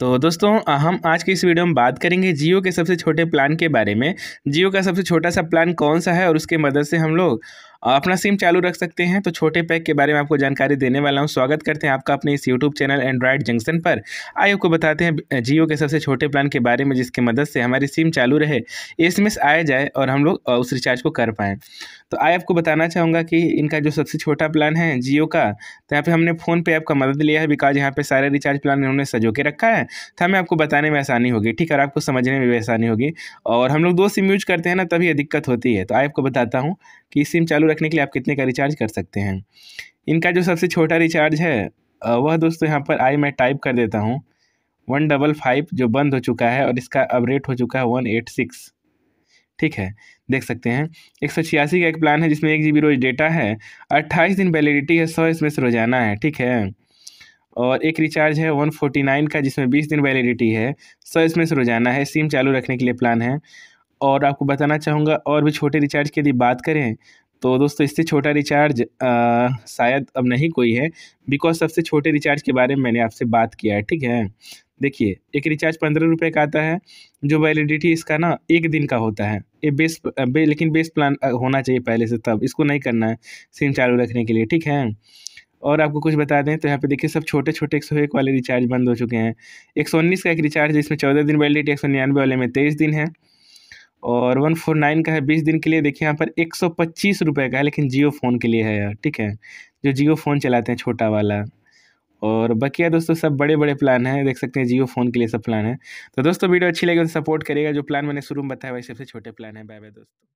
तो दोस्तों हम आज की इस वीडियो में बात करेंगे जियो के सबसे छोटे प्लान के बारे में। जियो का सबसे छोटा सा प्लान कौन सा है और उसके मदद से हम लोग अपना सिम चालू रख सकते हैं तो छोटे पैक के बारे में आपको जानकारी देने वाला हूँ। स्वागत करते हैं आपका अपने इस यूट्यूब चैनल एंड्रॉयड जंक्शन पर। आइए आपको बताते हैं जियो के सबसे छोटे प्लान के बारे में जिसकी मदद से हमारी सिम चालू रहे एस आया जाए और हम लोग उस रिचार्ज को कर पाएँ। तो आइए आपको बताना चाहूँगा कि इनका जो सबसे छोटा प्लान है, जियो का तो यहाँ पर हमने फ़ोन पे आपका मदद लिया है, बिकॉज़ यहाँ पे सारे रिचार्ज प्लान इन्होंने सजो के रखा है। तो हमें आपको बताने में आसानी होगी, ठीक है? आपको समझने में भी आसानी होगी। और हम लोग दो सिम यूज़ करते हैं ना, तभी ये दिक्कत होती है। तो आपको बताता हूँ कि सिम चालू रखने के लिए आप कितने का रिचार्ज कर सकते हैं। इनका जो सबसे छोटा रिचार्ज है वह दोस्तों यहाँ पर आई मैं टाइप कर देता हूँ। वन डबल फाइव जो बंद हो चुका है और इसका अब रेट हो चुका है वन एट सिक्स। ठीक है, देख सकते हैं। एक सौ छियासी का एक प्लान है जिसमें एक जी बी रोज़ डेटा है। अट्ठाईस दिन वैलिडिटी है, सौ इसमें से रोज़ाना है। ठीक है, और एक रिचार्ज है वन फोर्टी नाइन का जिसमें बीस दिन वैलिडिटी है, सौ इसमें से रोज़ाना है। सिम चालू रखने के लिए प्लान है। और आपको बताना चाहूँगा और भी छोटे रिचार्ज की यदि बात करें तो दोस्तों इससे छोटा रिचार्ज शायद अब नहीं कोई है बिकॉज़ सबसे छोटे रिचार्ज के बारे में मैंने आपसे बात किया है ठीक है? देखिए एक रिचार्ज पंद्रह रुपये का आता है जो वैलिडिटी इसका ना एक दिन का होता है। ये बेस बे, लेकिन बेस प्लान होना चाहिए पहले से तब इसको नहीं करना है सिम चालू रखने के लिए ठीक है? और आपको कुछ बता दें तो यहाँ पे देखिए सब छोटे छोटे एक सौ एक वाले रिचार्ज बंद हो चुके हैं। एक सौ उन्नीस का एक रिचार्ज है जिसमें चौदह दिन वैलिडिटी एक सौ निन्यानवे वाले में तेईस दिन है। और वन फोर नाइन का है बीस दिन के लिए, देखिए यहाँ पर एक सौ पच्चीस रुपये का है, लेकिन जियो फ़ोन के लिए है यार, ठीक है? जो जियो फ़ोन चलाते हैं, छोटा वाला। और बकिया दोस्तों, सब बड़े बड़े प्लान हैं, देख सकते हैं, जियो फ़ोन के लिए सब प्लान है। तो दोस्तों, वीडियो अच्छी लगी तो सपोर्ट करेगा जो प्लान मैंने शुरू में बताया, वही सबसे छोटे प्लान है। बाय बाय दोस्तों।